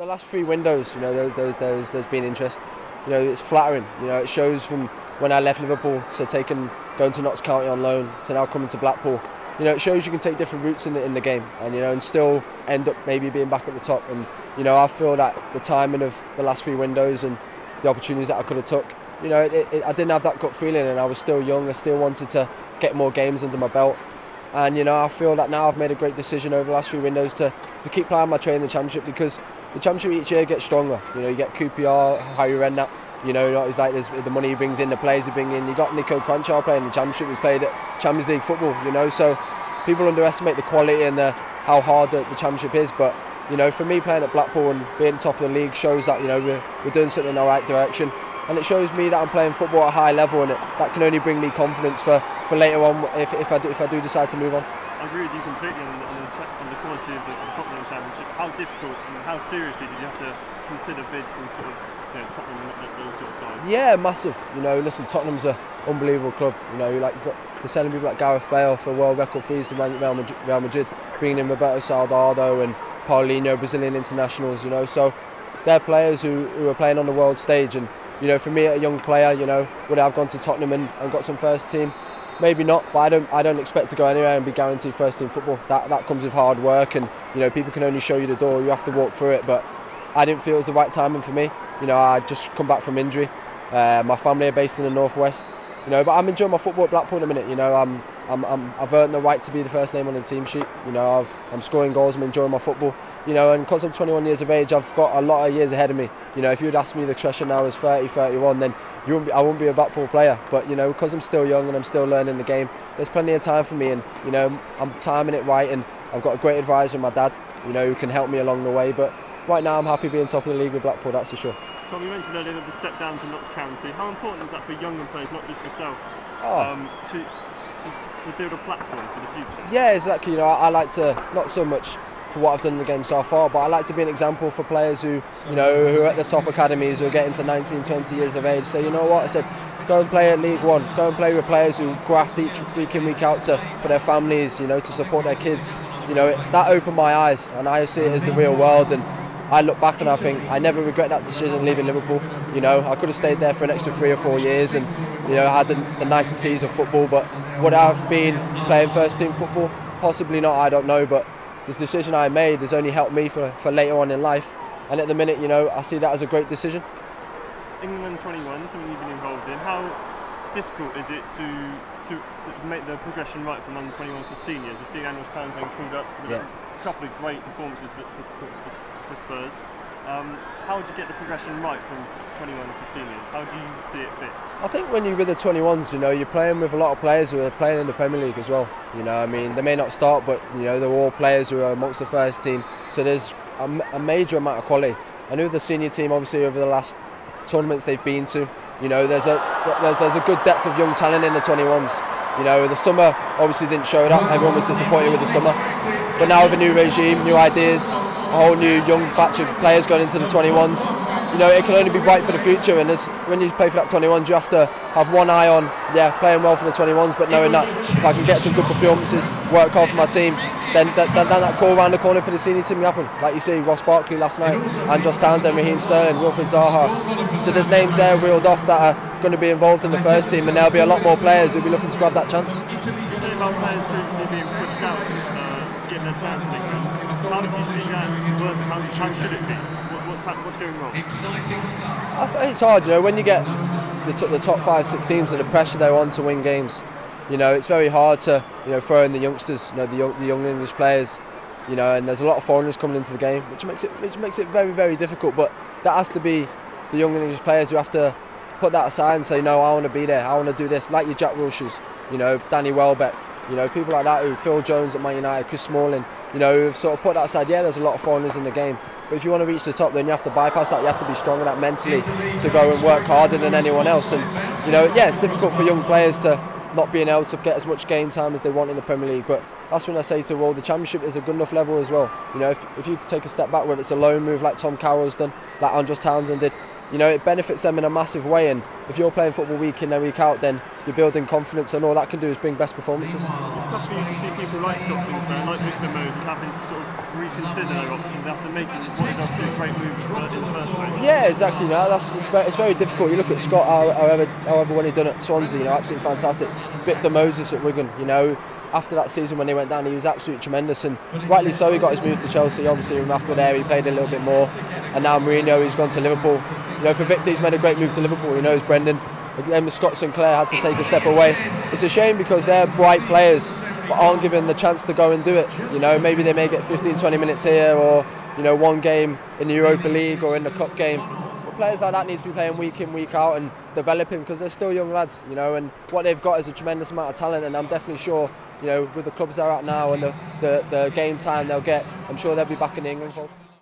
The last three windows, you know, there's, there's been interest. You know, it's flattering. You know, it shows from when I left Liverpool to taking going to Notts County on loan to now coming to Blackpool. You know, it shows you can take different routes in the, in the game, and you know, and still end up maybe being back at the top. And you know, I feel that the timing of the last three windows and the opportunities that I could have took. You know, it, it, I didn't have that gut feeling, and I was still young. I still wanted to get more games under my belt. And you know, I feel that now I've made a great decision over the last few windows to, to keep playing my trade in the championship because the championship each year gets stronger. You know, you get QPR, Harry Redknapp. You know, it's like the money he brings in, the players he brings in. You got Niko Kranjcar playing the championship. He's played at Champions League football. You know, so people underestimate the quality and the how hard the, the championship is. But you know, for me playing at Blackpool and being top of the league shows that you know we're, we're doing something in the right direction and it shows me that I'm playing football at a high level, and it, that can only bring me confidence for, for later on if, if, I do, if I do decide to move on. I agree with you completely on the, on the, on the quality of the, the Tottenham Championship. How difficult and how seriously did you have to consider bids from sort of you know, Tottenham and those sort of sides? Yeah, massive. You know, listen, Tottenham's an unbelievable club. You know, like you've got the selling people like Gareth Bale for world record fees to Real Madrid, Real Madrid bringing in Roberto Soldado and Paulinho, Brazilian internationals. You know, so they're players who, who are playing on the world stage and you know, for me, a young player, you know, would I have gone to Tottenham and, and got some first team? Maybe not, but I don't. I don't expect to go anywhere and be guaranteed first team football. That that comes with hard work, and you know, people can only show you the door. You have to walk through it. But I didn't feel it was the right timing for me. You know, I just come back from injury. Uh, my family are based in the northwest. You know, but I'm enjoying my football at Blackpool at the minute. You know, I'm, I'm, I'm, I've earned the right to be the first name on the team sheet. You know, I've, I'm scoring goals. I'm enjoying my football you know, and because I'm 21 years of age, I've got a lot of years ahead of me. You know, if you'd asked me the question now was 30, 31, then you wouldn't be, I wouldn't be a Blackpool player. But you know, because I'm still young and I'm still learning the game, there's plenty of time for me, and you know, I'm timing it right, and I've got a great advisor, my dad, you know, who can help me along the way. But right now, I'm happy being top of the league with Blackpool, that's for sure. So you mentioned earlier that the step down to Notts County. How important is that for younger players, not just yourself, oh. um, to, to, to build a platform for the future? Yeah, exactly. You know, I, I like to not so much for what I've done in the game so far. But I like to be an example for players who, you know, who are at the top academies, who are getting to 19, 20 years of age. So you know what I said. Go and play at League One. Go and play with players who graft each week in, week out to for their families. You know, to support their kids. You know, that opened my eyes, and I see it as the real world. And I look back and I think I never regret that decision leaving Liverpool. You know, I could have stayed there for an extra three or four years and you know had the, the niceties of football. But would I have been playing first team football? Possibly not. I don't know, but this decision I made has only helped me for, for later on in life. And at the minute, you know, I see that as a great decision. England 21, something you've been involved in. How difficult is it to to, to make the progression right from under 21s to seniors? We're seeing Andros Townsend called up yeah. Couple of great performances for, for, for, for Spurs. Um, how would you get the progression right from 21s to seniors? How do you see it fit? I think when you're with the 21s, you know, you're playing with a lot of players who are playing in the Premier League as well. You know, I mean, they may not start, but you know, they're all players who are amongst the first team. So there's a, a major amount of quality. I know the senior team, obviously, over the last tournaments they've been to, you know, there's a there's a good depth of young talent in the 21s. You know, the summer obviously didn't show that. Everyone was disappointed with the summer. But now with a new regime, new ideas, a whole new young batch of players going into the 21s, you know, it can only be bright for the future. And as, when you play for that 21s, you have to have one eye on, yeah, playing well for the 21s, but knowing that if I can get some good performances, work hard for my team, then, then, then that call around the corner for the senior team happen. Like you see, Ross Barkley last night, Andros Townsend, Raheem Sterling, Wilfried Zaha. So there's names there reeled off that are going to be involved in the first team, and there'll be a lot more players who'll be looking to grab that chance. How did you see that work? How, how should it be? What, what's, what's going wrong? Exciting stuff. I think it's hard, you know, when you get the, t- the top five, six teams and the pressure they're on to win games. You know, it's very hard to you know throw in the youngsters, you know, the young, the young English players. You know, and there's a lot of foreigners coming into the game, which makes it which makes it very very difficult. But that has to be the young English players who have to put that aside and say, no, I want to be there. I want to do this. Like your Jack Wilsheres, you know, Danny Welbeck, you know, people like that who Phil Jones at Man United, Chris Smalling, you know, who've sort of put that aside. Yeah, there's a lot of foreigners in the game, but if you want to reach the top, then you have to bypass that. You have to be strong enough mentally to go and work harder than anyone else. And you know, yeah, it's difficult for young players to not being able to get as much game time as they want in the Premier League. But that's when I say to all the Championship is a good enough level as well. You know, if, if you take a step back, whether it's a loan move like Tom Carroll's done, like Andros Townsend did, you know, it benefits them in a massive way. And if you're playing football week in and week out, then you're building confidence, and all that can do is bring best performances. It's tough for you to see people like like Victor Moses, having to sort of reconsider their options after making what is a great move in the first place. Yeah, exactly. You know, that's it's very, it's very difficult. You look at Scott, however, however when he done at Swansea, you know, absolutely fantastic. Victor Moses at Wigan, you know, after that season when he went down, he was absolutely tremendous, and rightly so. He got his move to Chelsea. Obviously, after there, he played a little bit more, and now Mourinho, he's gone to Liverpool. You know, for Victor, he's made a great move to Liverpool. You know, as Brendan. Again, Scott Sinclair had to take a step away. It's a shame because they're bright players, but aren't given the chance to go and do it. You know, maybe they may get 15, 20 minutes here, or you know, one game in the Europa League or in the Cup game But players like that need to be playing week in, week out and developing because they're still young lads, you know, and what they've got is a tremendous amount of talent and I'm definitely sure, you know, with the clubs they're at now and the, the, the game time they'll get, I'm sure they'll be back in the England fold.